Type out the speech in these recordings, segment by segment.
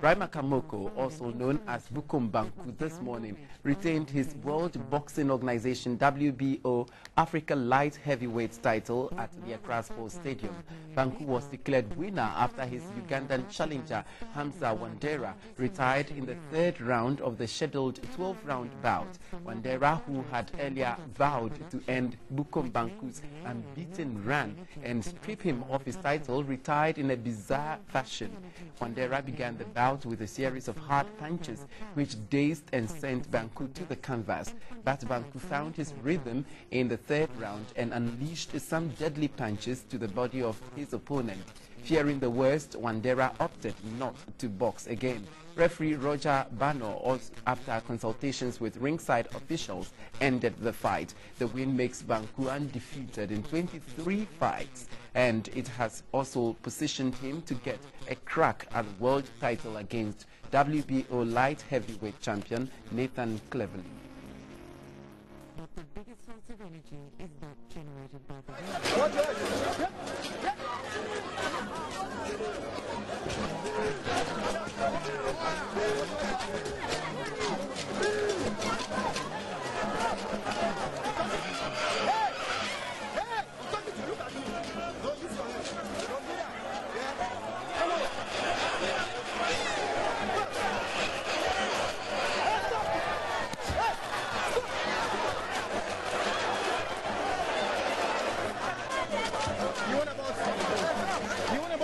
Braimah Kamoko, also known as Bukom Banku, this morning retained his World Boxing Organization WBO Africa Light Heavyweight title at the Accra Sports Stadium. Banku was declared winner after his Ugandan challenger Hamza Wandera retired in the third round of the scheduled 12-round bout. Wandera, who had earlier vowed to end Bukom Banku's unbeaten run and strip him of his title, retired in a bizarre fashion. Wandera began the bout with a series of hard punches which dazed and sent Banku to the canvas. But Banku found his rhythm in the third round and unleashed some deadly punches to the body of his opponent. Fearing the worst, Wandera opted not to box again. Referee Roger Bano, after consultations with ringside officials, ended the fight. The win makes Banku undefeated in 23 fights, and it has also positioned him to get a crack at the world title against WBO light heavyweight champion Nathan Cleverly. But the biggest source of energy is that generated by the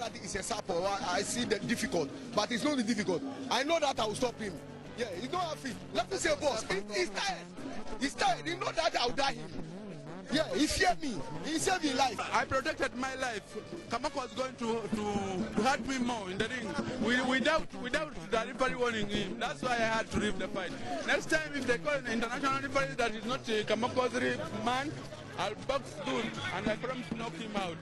that it's a sapo, I, see that difficult, but it's not difficult. I know that I will stop him. Yeah, he don't have it. Let me say, boss, he, he's tired. He's tired. He know that I'll die him. Yeah, he feared me. He saved his life. I protected my life. Kamak was going to, to, to hurt me more in the ring without without the referee warning him. That's why I had to leave the fight. Next time, if they call an international referee that is not uh, Kamoko's man, I'll box good and I promise to knock him out.